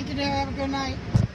Thank you, dear. Have a good night.